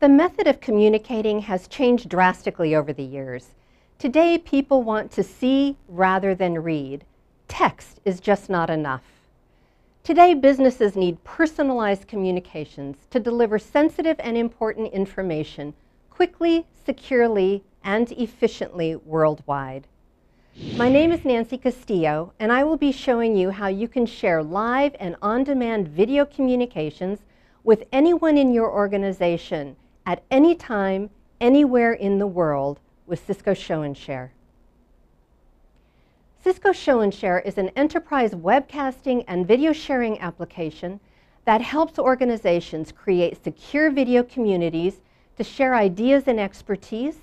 The method of communicating has changed drastically over the years. Today, people want to see rather than read. Text is just not enough. Today, businesses need personalized communications to deliver sensitive and important information quickly, securely, and efficiently worldwide. My name is Nancy Castillo, and I will be showing you how you can share live and on-demand video communications with anyone in your organization at any time, anywhere in the world with Cisco Show and Share. Cisco Show and Share is an enterprise webcasting and video sharing application that helps organizations create secure video communities to share ideas and expertise,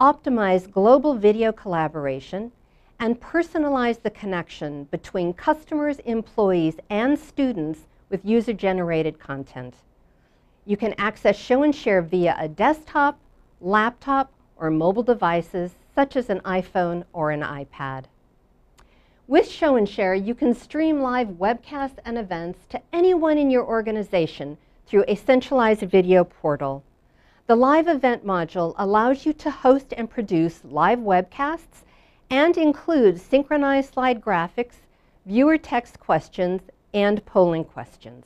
optimize global video collaboration, and personalize the connection between customers, employees, and students with user-generated content. You can access Show and Share via a desktop, laptop, or mobile devices such as an iPhone or an iPad. With Show and Share, you can stream live webcasts and events to anyone in your organization through a centralized video portal. The Live Event module allows you to host and produce live webcasts and includes synchronized slide graphics, viewer text questions, and polling questions.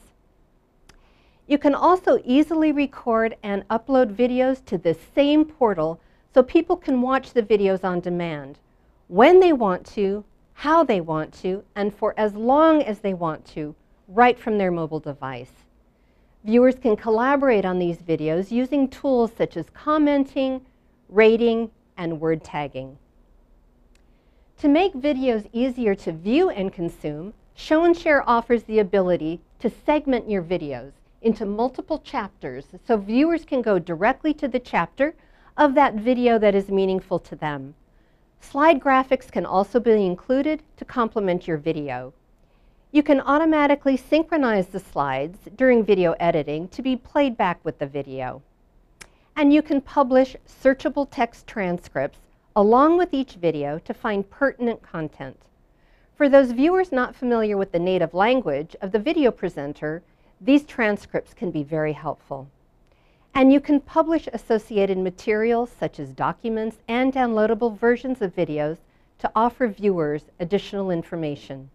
You can also easily record and upload videos to this same portal so people can watch the videos on demand, when they want to, how they want to, and for as long as they want to, right from their mobile device. Viewers can collaborate on these videos using tools such as commenting, rating, and word tagging. To make videos easier to view and consume, Show and Share offers the ability to segment your videos into multiple chapters so viewers can go directly to the chapter of that video that is meaningful to them. Slide graphics can also be included to complement your video. You can automatically synchronize the slides during video editing to be played back with the video. And you can publish searchable text transcripts along with each video to find pertinent content. For those viewers not familiar with the native language of the video presenter, these transcripts can be very helpful. And you can publish associated materials such as documents and downloadable versions of videos to offer viewers additional information.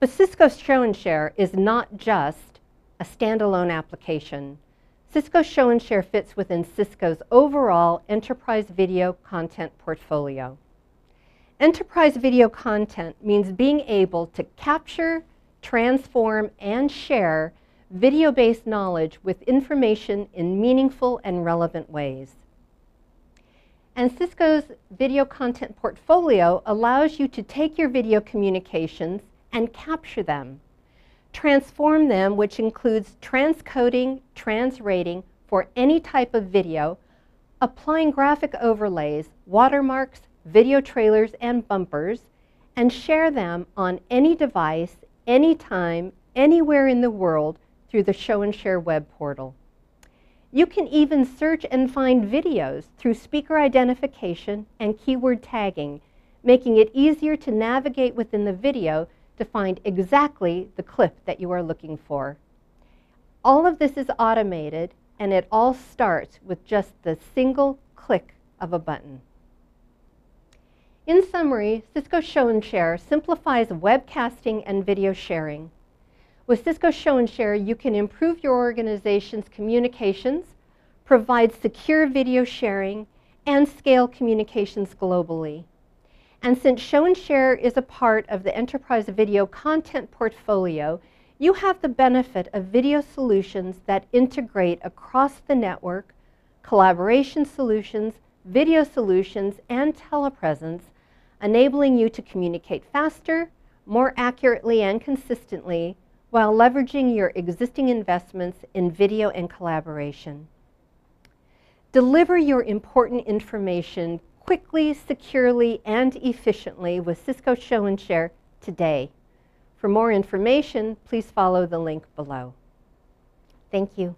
But Cisco Show and Share is not just a standalone application. Cisco Show and Share fits within Cisco's overall enterprise video content portfolio. Enterprise video content means being able to capture, transform, and share video-based knowledge with information in meaningful and relevant ways. And Cisco's video content portfolio allows you to take your video communications and capture them, transform them, which includes transcoding, transrating for any type of video, applying graphic overlays, watermarks, video trailers, and bumpers, and share them on any device anytime, anywhere in the world through the Show and Share web portal. You can even search and find videos through speaker identification and keyword tagging, making it easier to navigate within the video to find exactly the clip that you are looking for. All of this is automated and it all starts with just the single click of a button. In summary, Cisco Show and Share simplifies webcasting and video sharing. With Cisco Show and Share, you can improve your organization's communications, provide secure video sharing, and scale communications globally. And since Show and Share is a part of the enterprise video content portfolio, you have the benefit of video solutions that integrate across the network, collaboration solutions, video solutions, and telepresence enabling you to communicate faster, more accurately and consistently, while leveraging your existing investments in video and collaboration. Deliver your important information quickly, securely, and efficiently with Cisco Show and Share today. For more information, please follow the link below. Thank you.